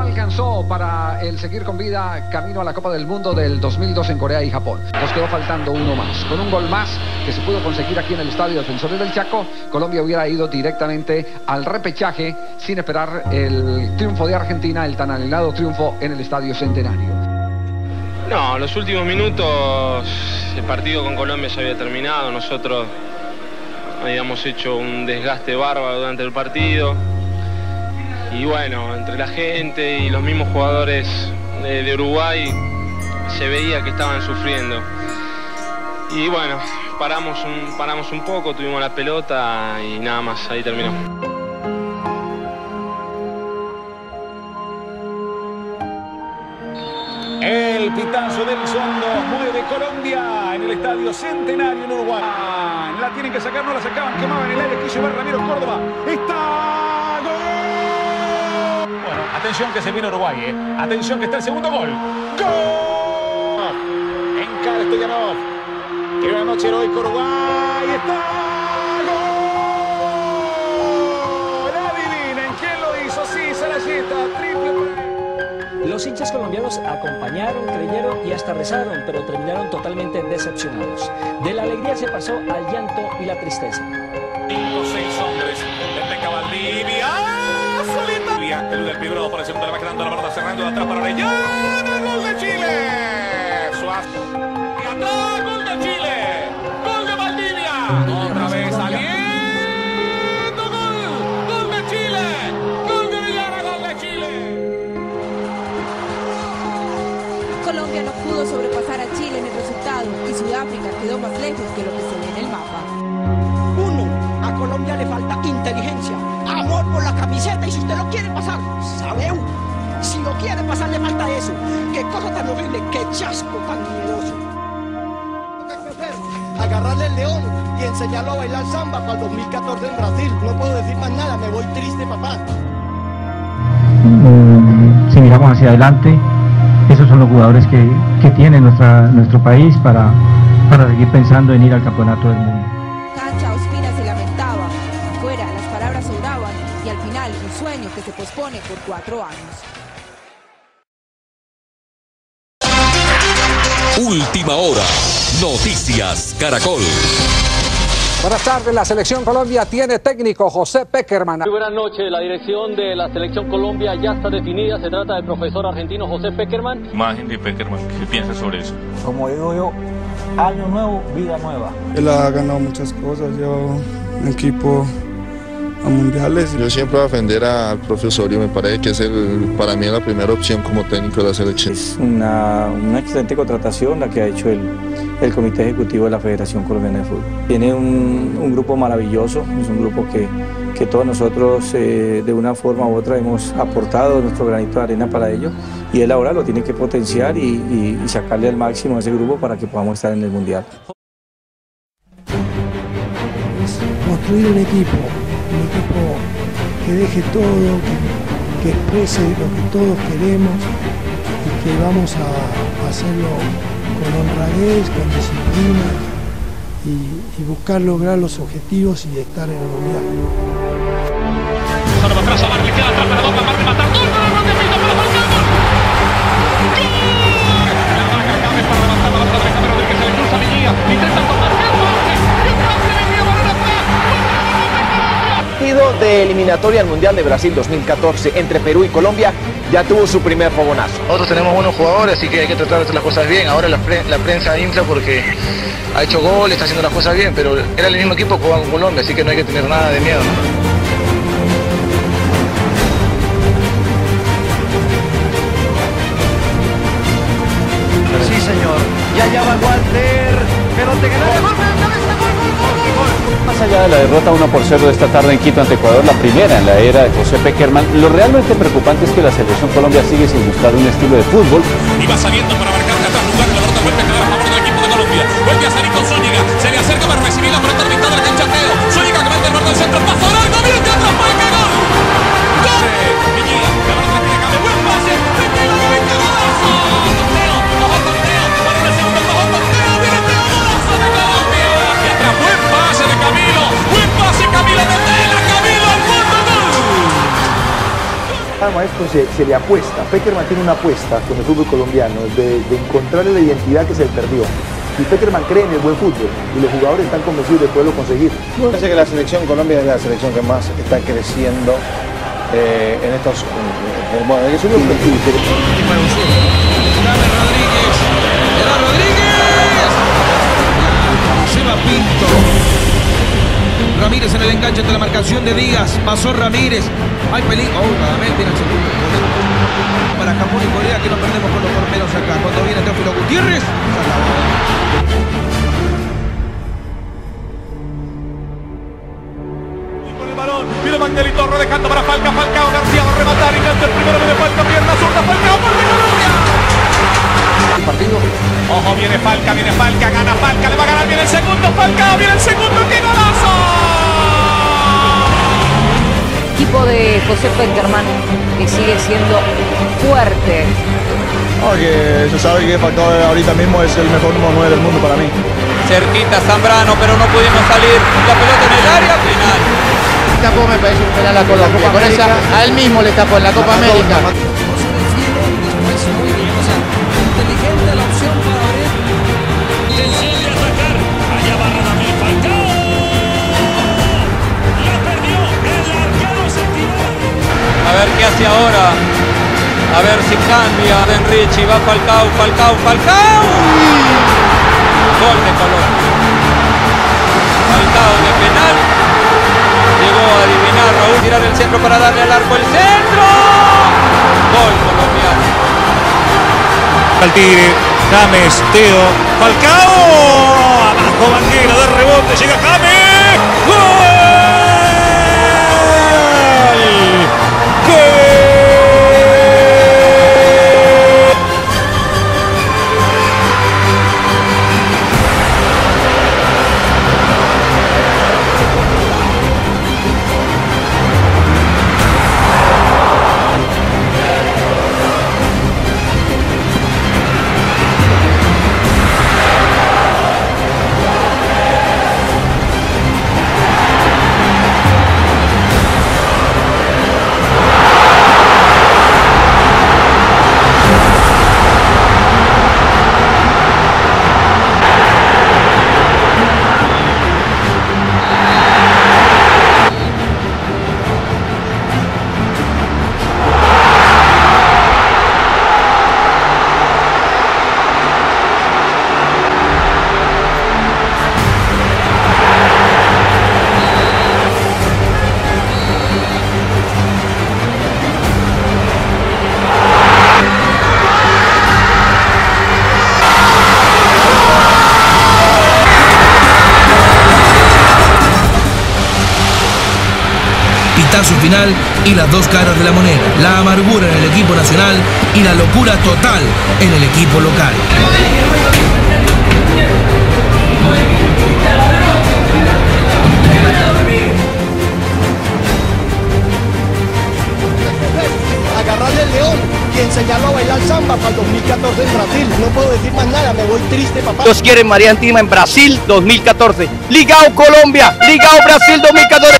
Alcanzó para el seguir con vida camino a la Copa del Mundo del 2002 en Corea y Japón. Nos quedó faltando uno más. Con un gol más que se pudo conseguir aquí en el Estadio Defensores del Chaco, Colombia hubiera ido directamente al repechaje sin esperar el triunfo de Argentina, el tan anhelado triunfo en el Estadio Centenario. No, los últimos minutos el partido con Colombia se había terminado, nosotros habíamos hecho un desgaste bárbaro durante el partido y bueno, entre la gente y los mismos jugadores de, Uruguay se veía que estaban sufriendo. Y bueno, paramos un, paramos un poco, tuvimos la pelota y nada más, ahí terminó. El pitazo del Sondo mueve Colombia en el estadio Centenario en Uruguay. La tienen que sacar, no la sacaban, quemaban el aire, quiso llevar Ramiro Córdoba. ¡Está atención que se viene Uruguay, ¿eh? Atención que está el segundo gol. ¡Gol! Encara Stoyanov. Que una noche heroica Uruguay. ¡Está! ¡Gol! Adivinen quién lo hizo. Sí, Salayeta, triple los hinchas colombianos acompañaron, creyeron y hasta rezaron, pero terminaron totalmente decepcionados. De la alegría se pasó al llanto y la tristeza. De atrás para Orellana. Gol de Chile. Suárez. Y acá, gol de Chile. Gol de Valdivia. Otra vez saliendo. Gol. Gol de Chile. Gol de Orellana. Gol de Chile. Colombia no pudo sobrepasar a Chile en el resultado y Sudáfrica quedó más lejos que lo que se ve en el mapa. Uno, a Colombia le falta inteligencia, amor por la camiseta y si usted lo quiere pasar, sabe uno. Si lo quiere pasar le falta eso. Qué cosa tan horrible, qué chasco tan miedoso. Agarrarle el león y enseñarlo a bailar samba para el 2014 en Brasil. No puedo decir más nada, me voy triste, papá. Mm, si miramos hacia adelante, esos son los jugadores que, que tiene nuestra, nuestro país para, para seguir pensando en ir al campeonato del mundo. Cancha Ospina se lamentaba, afuera las palabras sobraban y al final un sueño que se pospone por cuatro años. Última hora. Noticias Caracol. Buenas tardes, la selección Colombia tiene técnico José Peckerman. Muy buenas noches, la dirección de la selección Colombia ya está definida, se trata del profesor argentino José Peckerman. Imagen de Peckerman, ¿qué piensa sobre eso? Como digo yo, año nuevo, vida nueva. Él ha ganado muchas cosas, llevado un equipo a mundiales. Yo siempre voy a defender al profesorio, me parece que es el, para mí la primera opción como técnico de la selección. Es una, una excelente contratación la que ha hecho el, el Comité Ejecutivo de la Federación Colombiana de Fútbol. Tiene un, un grupo maravilloso, es un grupo que, que todos nosotros eh, de una forma u otra hemos aportado nuestro granito de arena para ello y él ahora lo tiene que potenciar y, y, y sacarle al máximo a ese grupo para que podamos estar en el Mundial. construir un equipo, un equipo que deje todo, que, que exprese lo que todos queremos y que vamos a, hacerlo con honradez, con disciplina y, y, buscar lograr los objetivos y estar en el mundial. Partido de eliminatoria al Mundial de Brasil 2014 entre Perú y Colombia ya tuvo su primer fogonazo. Nosotros tenemos buenos jugadores, así que hay que tratar de hacer las cosas bien. Ahora la, pre la prensa infla porque ha hecho goles, está haciendo las cosas bien, pero era el mismo equipo que jugaba con Colombia, así que no hay que tener nada de miedo. ¿no? Sí, señor. Y allá va Walter. Gol, gol, gol, gol. Más allá de la derrota 1 por 0 de esta tarde en Quito ante Ecuador, la primera en la era de José Peckerman, lo realmente preocupante es que la selección Colombia sigue sin buscar un estilo de fútbol. Y va saliendo para marcar atrás lugar. La pelota vuelve a quedar a favor del equipo de Colombia. Vuelve a salir con Zúñiga. Se le acerca para recibir la pelota al mitad de la cancha. Teo. Zúñiga que mete el borde del centro. Paso Maestro, se, se le apuesta. Peckerman tiene una apuesta con el fútbol colombiano de, de encontrarle la identidad que se le perdió. Y Peckerman cree en el buen fútbol y los jugadores están convencidos de poderlo conseguir. Me parece que la selección Colombia es la selección que más está creciendo eh, en estos. eh, bueno, que Pinto. Ramírez en el enganche ante la marcación de Díaz. Pasó Ramírez. Hay peligro. Oh, Radamel viene el segundo. Para Japón y Corea que no perdemos con los pormeros acá. Cuando viene Teófilo Gutiérrez. acabó. Con el balón, viene Magnelli Torre dejando para Falca, Falcao García va a rematar, intenta el primero, viene Falca, pierna zurda, Falcao, de Colombia. partido. Ojo, viene Falca, viene Falca, gana Falca, le va a ganar, viene el segundo, Falcao, viene el segundo, ¡qué golazo! Equipo de José Peckerman que sigue siendo fuerte. Porque se sabe que Falcao ahorita mismo es el mejor número 9 del mundo para mí. Cerquita Zambrano, pero no pudimos salir. La pelota en el área, final. Tapó me parece un penal a Colombia. Con esa, a él mismo le tapó en la Copa América. A ver qué hace ahora. A ver si cambia. Den Richie, va Falcao, Falcao, Falcao. Gol de Colombia. Falcao de penal. Llegó a adivinar Raúl, tirar el centro para darle al arco el centro. Gol colombiano. Al James, Teo, Falcao, abajo Banguera de rebote, llega James, ¡Gol! Pitazo final y las dos caras de la moneda. La amargura en el equipo nacional y la locura total en el equipo local. Agarrarle el león y enseñarlo a bailar samba para el 2014 en Brasil. No puedo decir más nada, me voy triste, papá. Los quieren María Antima en Brasil 2014. Ligao Colombia, Ligao Brasil 2014.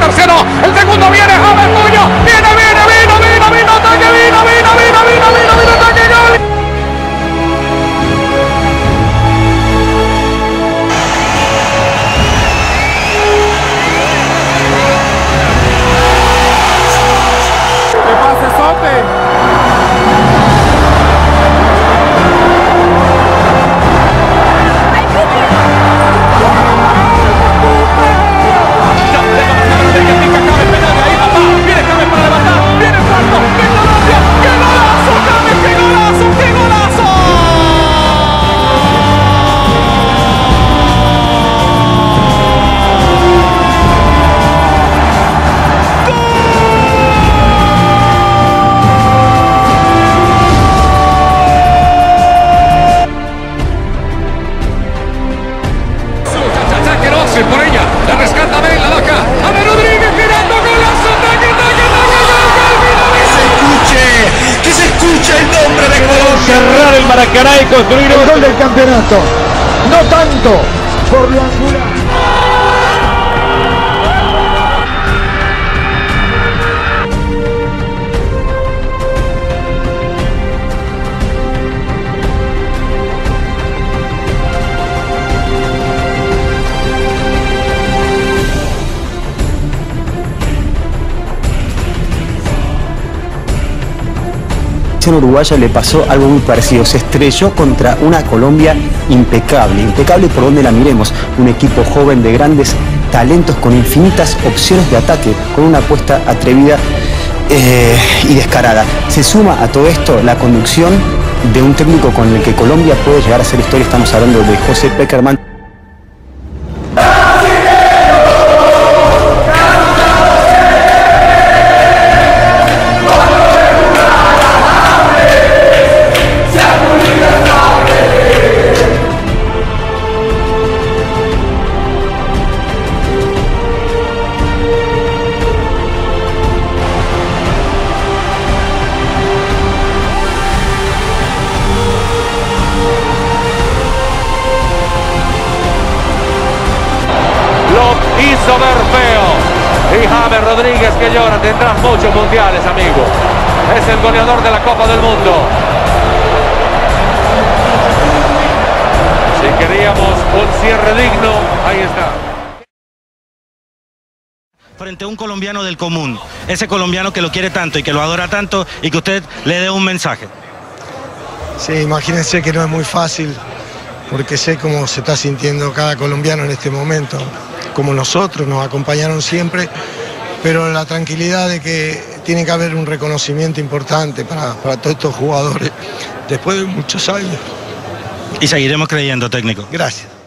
Tercero. El segundo viene James Puño. Viene, viene, vino, vino, vino, ataque, vino, vino, vino, vino, vino, vino, gol del campeonato. No tanto selección uruguaya le pasó algo muy parecido. Se estrelló contra una Colombia impecable, impecable por donde la miremos. Un equipo joven de grandes talentos con infinitas opciones de ataque, con una apuesta atrevida eh, y descarada. Se suma a todo esto la conducción de un técnico con el que Colombia puede llegar a hacer historia. Estamos hablando de José Peckerman. De la Copa del Mundo. Si queríamos un cierre digno, ahí está. frente a un colombiano del común, ese colombiano que lo quiere tanto y que lo adora tanto y que usted le dé un mensaje. Sí, imagínense que no es muy fácil, porque sé cómo se está sintiendo cada colombiano en este momento, como nosotros, nos acompañaron siempre, pero la tranquilidad de que tiene que haber un reconocimiento importante para, para todos estos jugadores, después de muchos años. Y seguiremos creyendo, técnico. Gracias.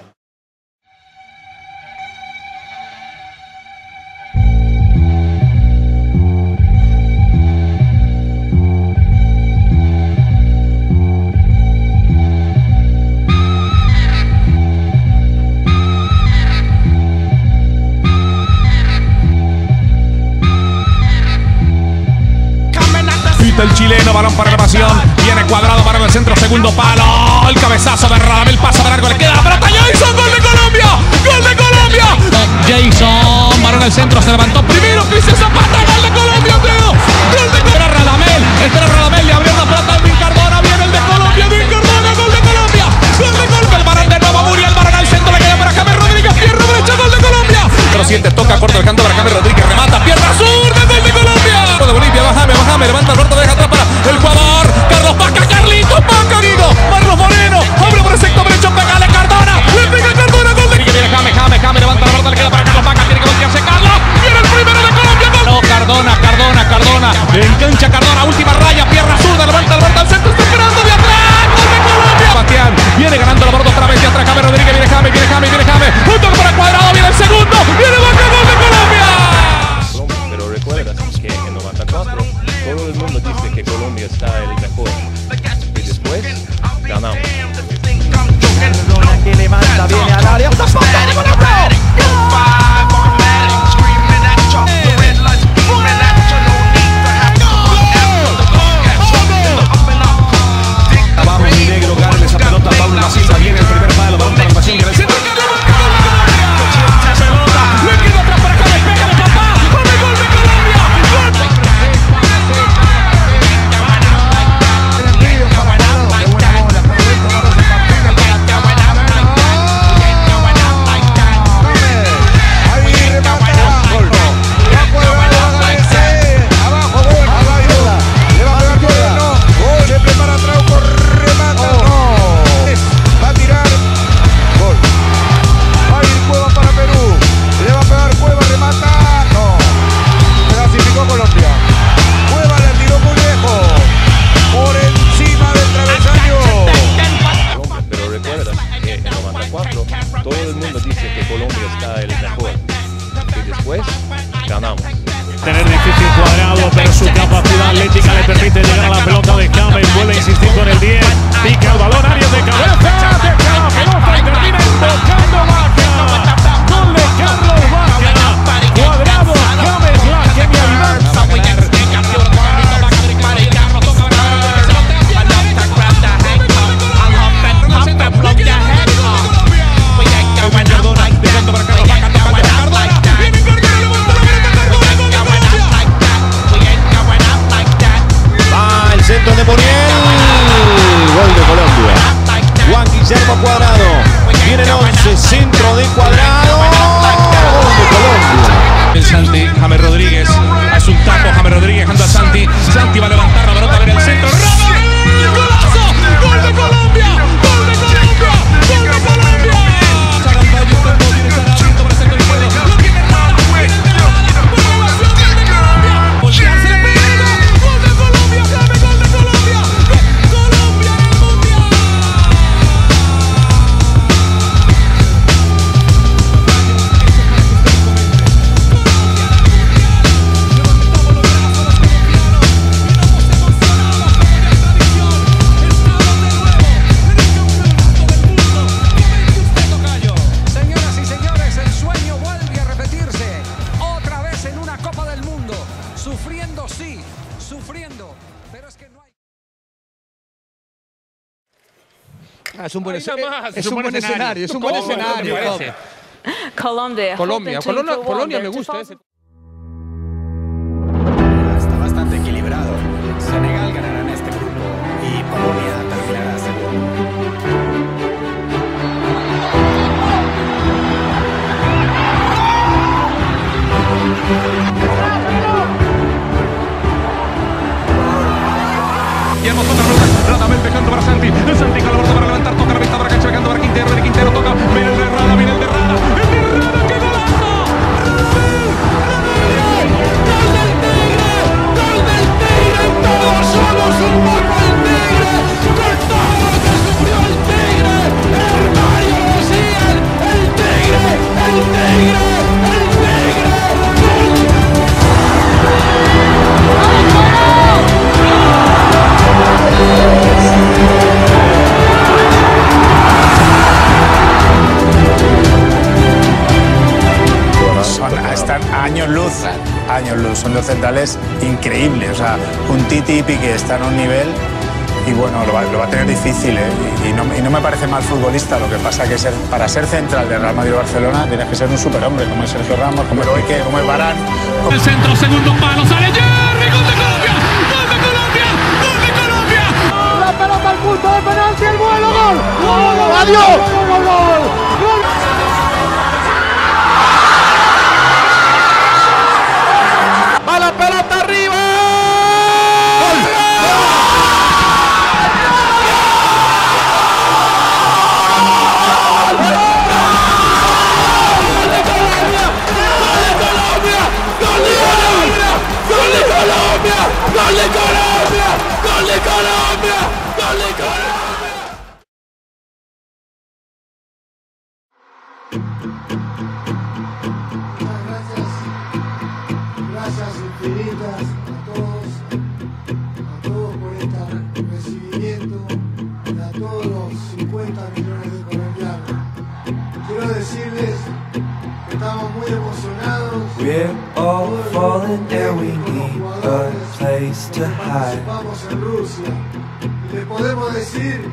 Cuadrado para el centro, segundo palo. El cabezazo de Radamel pasa de largo, le queda pelota. Jason, gol de Colombia. Gol de Colombia. Jason, balón al centro, se levantó primero. Cristian Zapata, gol de Colombia, Alfredo. Gol de Colombia. Radamel, espera Radamel, le abrió la pelota a Edwin Cardona. Viene el de Colombia, Edwin gol de Colombia. Gol de Colombia. El varón de nuevo, Muriel Varón al centro, le queda para James Rodríguez. Pierna derecha, gol de Colombia. Pero siente, toca corto el canto para James Rodríguez, remata, pierna zurda, gol de Colombia. De Bolivia, bájame, bájame, levanta Cardona. En cancha Cardona, última raya. Tener difícil cuadrado, pero su capacidad atlética le permite llegar a la pelota de Campbell. Vuelve a insistir con el 10. Pica el balón, Arias de cabeza. Guillermo Cuadrado. Viene el 11. Centro de Cuadrado. De Colombia. El Ah, es un buen, es un buen escenario. Es un buen escenario. Colombia. Colombia. Polonia, Polonia on me gusta. ese. Quintero. Quintero. Toca. Titi y Piqué están a un nivel y bueno, lo va, lo va a tener difícil. ¿eh? Y, y no, y no me parece mal futbolista. Lo que pasa que ser, para ser central de Real Madrid o Barcelona tienes que ser un superhombre, como es Sergio Ramos, como el Oike, como el Barán. El centro, segundo palo. Sale Jerry. Gol de Colombia. Gol de Colombia. Gol de Colombia. La pelota al punto de penalti, el vuelo, gol. ¡Gol! ¡Adiós! ¡Gol, gol, gol! ¡Gol! Va A todos, a todos por este recibimiento, a todos los 50 millones de colombianos. Quiero decirles que estamos muy emocionados. We're all falling and we need a place to hide. En Rusia y le podemos decir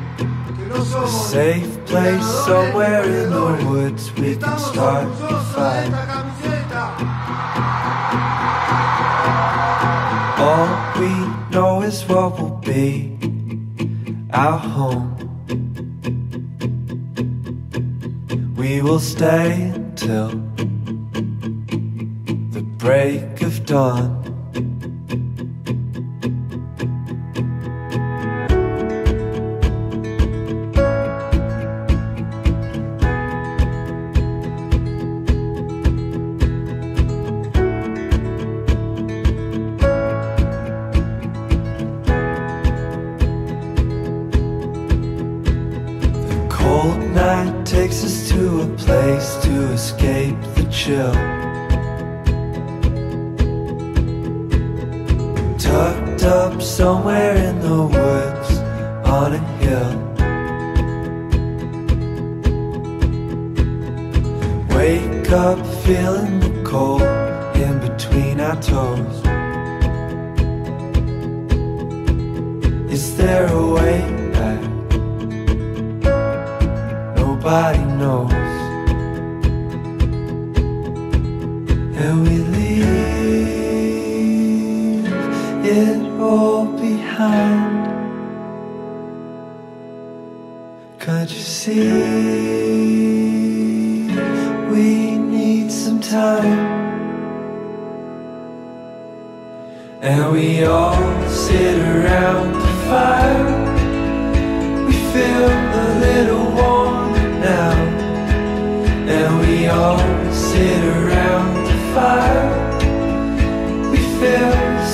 que no A somos safe place somewhere in the woods we can start a fight. All we know is what will be our home. We will stay until the break of dawn. Up somewhere in the woods on a hill. Wake up feeling the cold in between our toes. Is there a way back? Nobody knows. And we leave see? We need some time. And we all sit around the fire. We feel a little warmer now. And we all sit around the fire. We feel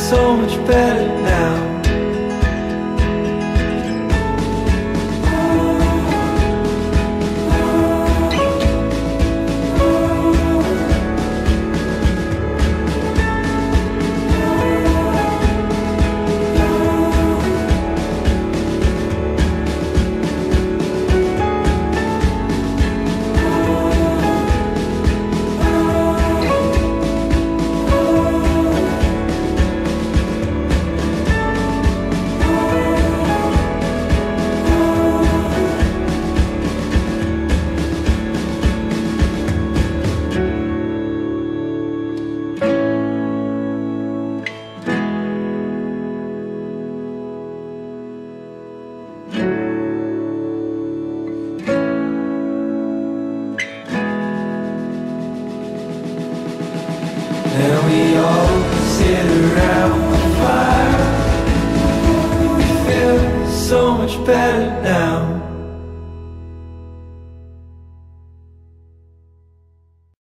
so much better